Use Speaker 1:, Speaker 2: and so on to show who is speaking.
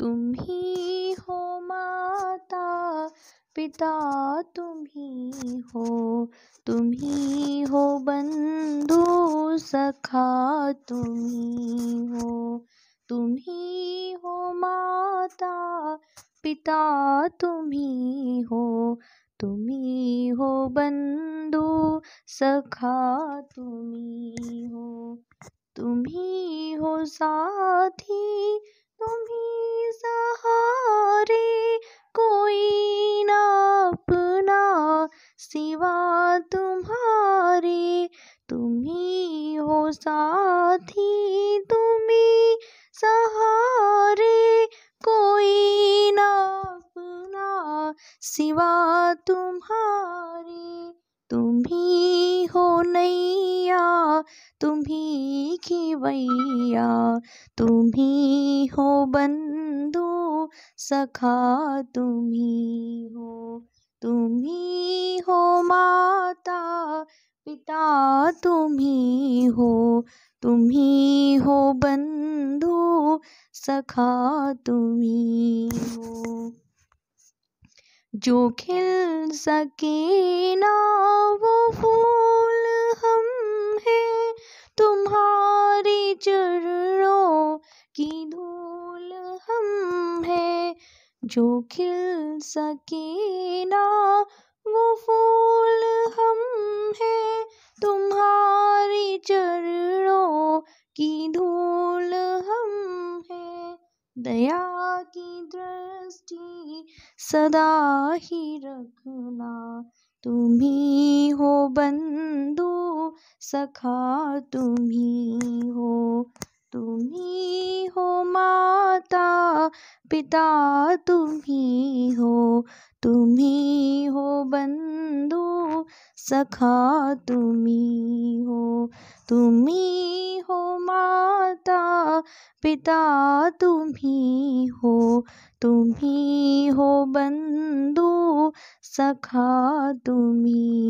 Speaker 1: तुम ही हो माता, पिता तुम ही। हो तुम ही हो बंधु, सखा तुम ही। हो तुम ही हो माता, पिता तुम ही। हो तुम ही हो बंधु, सखा तुम ही। हो तुम ही हो साथी तुम ही सहारे कोई ना अपना सिवा तुम्हारे। तुम ही साथी तुम ही सहारे कोई ना अपना सिवा तुम्हारे। तुम ही हो नैया तुम ही खिवैया तुम ही बंधु, सखा तुम ही। तुम्ही हो माता, पिता तुम्ही हो। तुम्ही हो बंधु, सखा तुम ही हो। जो खिल सके ना चरणों की धूल हम हैं। जो खिल सके ना, वो फूल हम हैं। तुम्हारी चरणों की धूल हम हैं। दया की दृष्टि सदा ही रखना। तुम ही हो बंधु सखा तुम ही हो तुम ही माता, पिता तुम ही हो तुम ही बंधु, सखा तुम ही हो तुम ही माता, पिता तुम ही हो तुम ही बंधु, सखा तुम ही हो